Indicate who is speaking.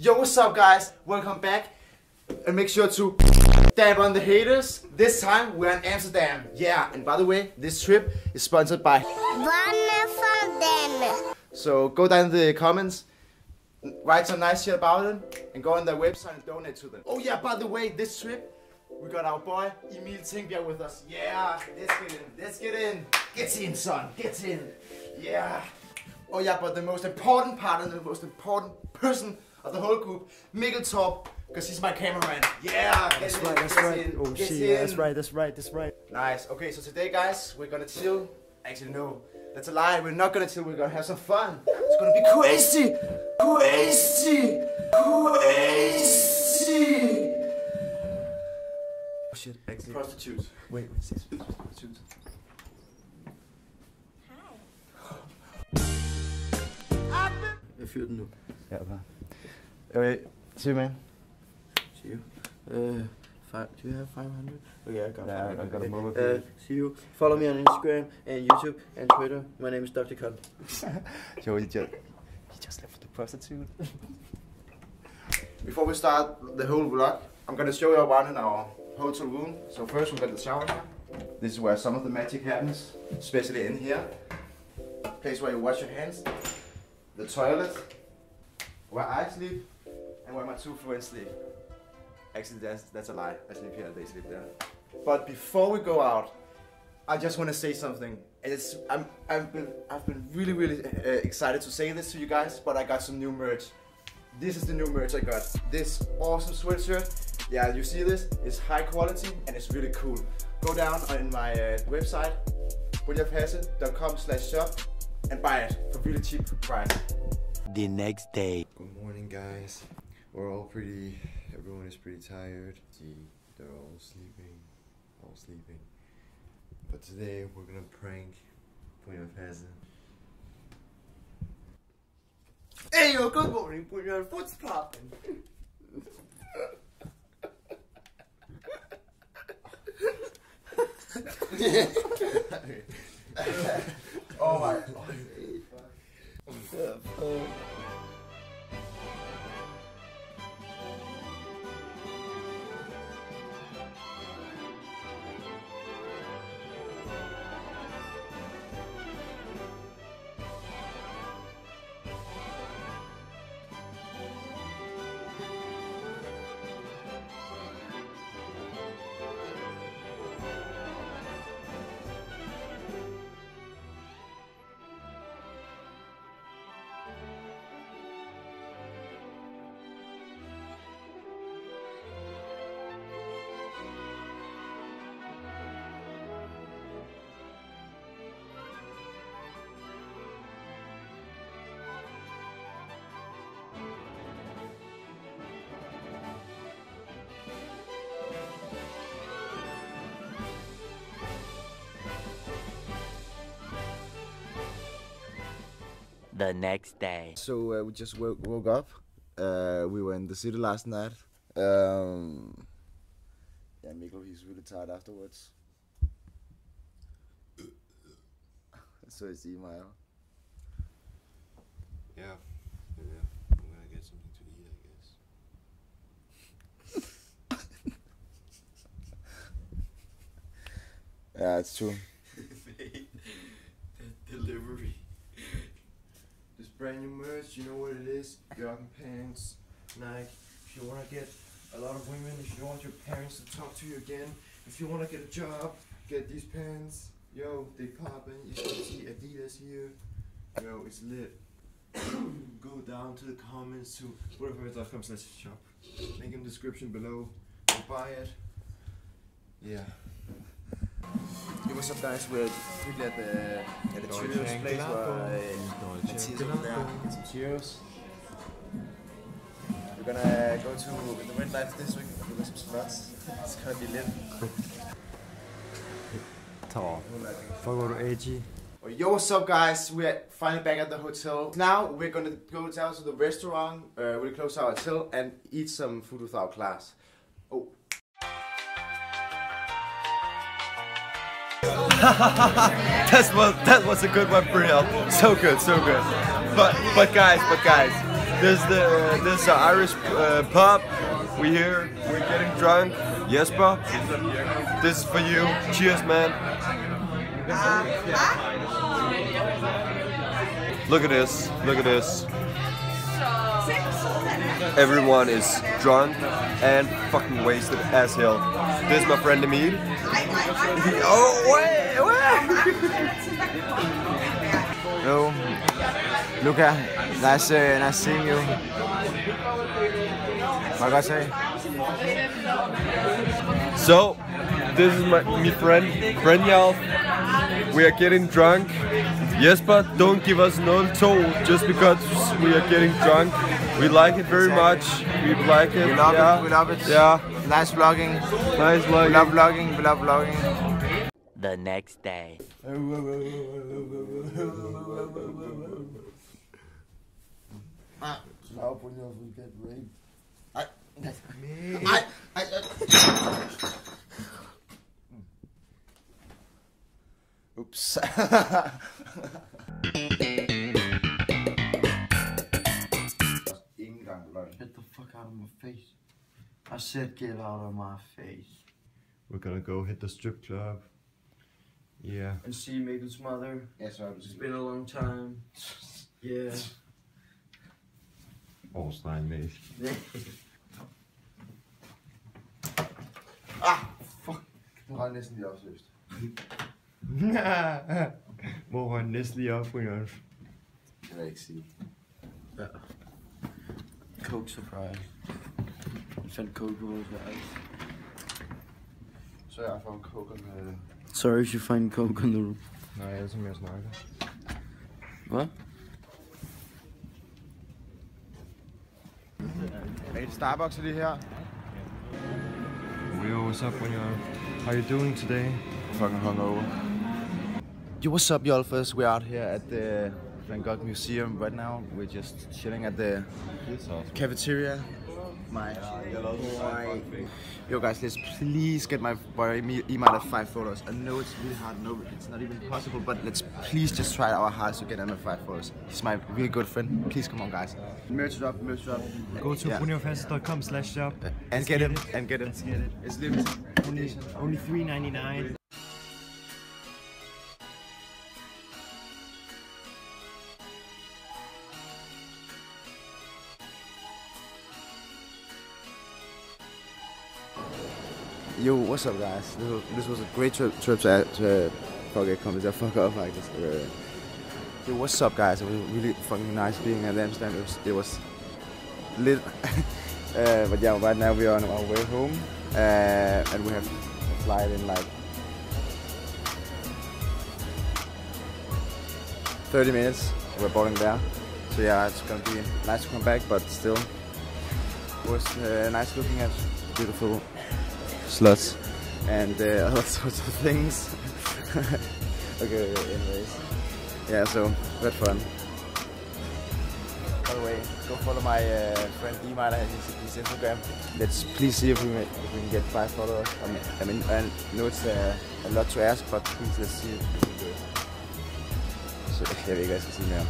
Speaker 1: Yo, what's up, guys? Welcome back. And make sure to dab on the haters. This time we're in Amsterdam. Yeah, and by the way, this trip is sponsored by. So go down in the comments, write some nice shit about it, and go on their website and donate to them. Oh yeah, by the way, this trip we got our boy Emil Tingbjerg with us. Yeah, let's get in. Let's get in. Get in, son. Get in. Yeah. Oh yeah, but the most important part and the most important person of the whole group, Mikkel Torp, because he's my cameraman. Yeah.
Speaker 2: That's
Speaker 1: get
Speaker 2: right,
Speaker 1: in,
Speaker 2: that's right.
Speaker 1: in,
Speaker 2: Oh shit, yeah, that's right, that's right, that's right.
Speaker 1: Nice. Okay, so today, guys, we're gonna chill. Actually, no, that's a lie. We're not gonna chill. We're gonna have some fun. It's gonna be crazy, crazy, crazy.
Speaker 2: Oh shit, actually.
Speaker 1: Prostitutes.
Speaker 2: Wait, wait, sis.
Speaker 1: Prostitutes.
Speaker 2: Jeg fyrer den nu.
Speaker 1: Ja, bare. Okay, see you, man.
Speaker 2: See you. Uh, five, do you have 500? Okay, I got
Speaker 1: Yeah, I
Speaker 2: 500.
Speaker 1: got a mobile
Speaker 2: Uh, see you. Follow me on Instagram and YouTube and Twitter. My name is Dr. Cunt.
Speaker 1: Joe, he just, he just left the prostitute. Before we start the whole vlog, I'm gonna show you around in our hotel room. So first we got the shower here. This is where some of the magic happens, especially in here. Place where you wash your hands. The toilet, where I sleep, and where my two friends sleep. Actually, that's, that's a lie. I sleep here, they sleep there. But before we go out, I just want to say something. It's I'm I've been I've been really really uh, excited to say this to you guys, but I got some new merch. This is the new merch I got. This awesome sweatshirt. Yeah, you see this? It's high quality and it's really cool. Go down on my uh, website, williamhasse.com slash shop and buy it for really cheap price.
Speaker 3: The next day.
Speaker 4: Good morning, guys. We're all pretty. Everyone is pretty tired. See, they're all sleeping, all sleeping. But today we're gonna prank William Peasant.
Speaker 1: Hey yo, good morning, put your foot's popping. oh my yeah, fuck.
Speaker 3: The next day.
Speaker 4: So uh, we just woke, woke up. Uh, we were in the city last night. Um, yeah, Mikkel, he's really tired afterwards. so is Emil.
Speaker 5: Yeah, yeah. I'm gonna get something to eat, I guess.
Speaker 4: Yeah, it's true.
Speaker 5: the delivery. This brand new merch, you know what it is? Jogging pants, Nike. If you wanna get a lot of women, if you want your parents to talk to you again, if you wanna get a job, get these pants. Yo, they poppin'. You can see Adidas here. Yo, it's lit. Go down to the comments to whatever.com slash shop. Link in the description below. Go buy it. Yeah.
Speaker 1: Yo, what's up guys? We're quickly at the, at the Cheerios place where uh, Matthias over there get some Cheerios. We're gonna go to the red light district and get some sluts. It's gonna be lit.
Speaker 2: Ta. Fuck, edgy.
Speaker 1: Oh, yo, what's up, guys? We're finally back at the hotel. Now we're gonna go down to the restaurant, uh, really close our hotel, and eat some food with our class. Oh,
Speaker 2: That was that was a good one, Brielle. So good, so good. But but guys, but guys,
Speaker 5: This the this the Irish uh, pub. We here. We're getting drunk. Jesper, this is for you. Cheers, man. Look at this. Look at this. Everyone is drunk and fucking wasted as hell. This is my friend Emil. oh, wait, wait.
Speaker 1: Hello, Luca. Nice, uh, nice seeing you. What I say?
Speaker 5: So, this is my, my friend, Brynjolf. We are getting drunk. Jesper, don't give us no toll just because we are getting drunk. We like it very much. We like it.
Speaker 1: We love
Speaker 5: yeah.
Speaker 1: it. We love it.
Speaker 5: Yeah,
Speaker 1: Nice vlogging.
Speaker 5: nice
Speaker 1: We love vlogging. We love vlogging.
Speaker 3: The next day.
Speaker 1: Oops.
Speaker 2: fuck out of my face. I said get out of my face.
Speaker 5: We're gonna go hit the strip club. Yeah.
Speaker 2: And see Mikkel's mother.
Speaker 1: Ja, så er
Speaker 2: It's been a long time. Yeah.
Speaker 5: Årstein, mate.
Speaker 1: Du har næsten lige opløst.
Speaker 5: Hvor var næsten lige op, Brynjolf?
Speaker 1: Det vil jeg ikke sige.
Speaker 2: Coke surprise. Jeg fandt coke på vores værelse.
Speaker 1: Så er jeg for en coke med...
Speaker 2: Sorry if you find coke on the room.
Speaker 5: Nej, jeg er som jeg snakker.
Speaker 2: Hvad?
Speaker 1: Er det Starbucks lige her?
Speaker 5: Yo, what's up, Brynjolf? How you doing today?
Speaker 1: Fucking hungover. Yo, what's up, y'all? First, we're out here at the Van Gogh Museum right now. We're just chilling at the cafeteria. My boy. Yo, guys, let's please get my Emil at five photos. I know it's really hard. No, it's not even possible. But let's please just try our hardest to get him at five photos. He's my really good friend. Please come on, guys. Merch drop, merch drop.
Speaker 6: Go to
Speaker 1: Yeah.
Speaker 6: brynjolfhasse.com slash shop.
Speaker 1: And get him, and get him. It's limited.
Speaker 6: Only, only three ninety nine.
Speaker 1: Yo, what's up, guys? This was, this was a great trip, trip to, to fucking come to fuck up like this. Yo, what's up, guys? It was really fucking nice being at Amsterdam. It was, it was lit. uh, but yeah, right now we are on our way home, uh, and we have a flight in like 30 minutes. We're boarding there. So yeah, it's gonna be nice to come back, but still, it was uh, nice looking at beautiful sluts and uh, all sorts of things. okay, anyways. Yeah, so we fun. By the way, go follow my uh, friend Emile at his, his Instagram. Let's please see if we, may, if we can get five followers. I mean, I, mean, I know it's uh, a lot to ask, but please let's see if we can do it. Ved ikke, hvad jeg skal sige mere.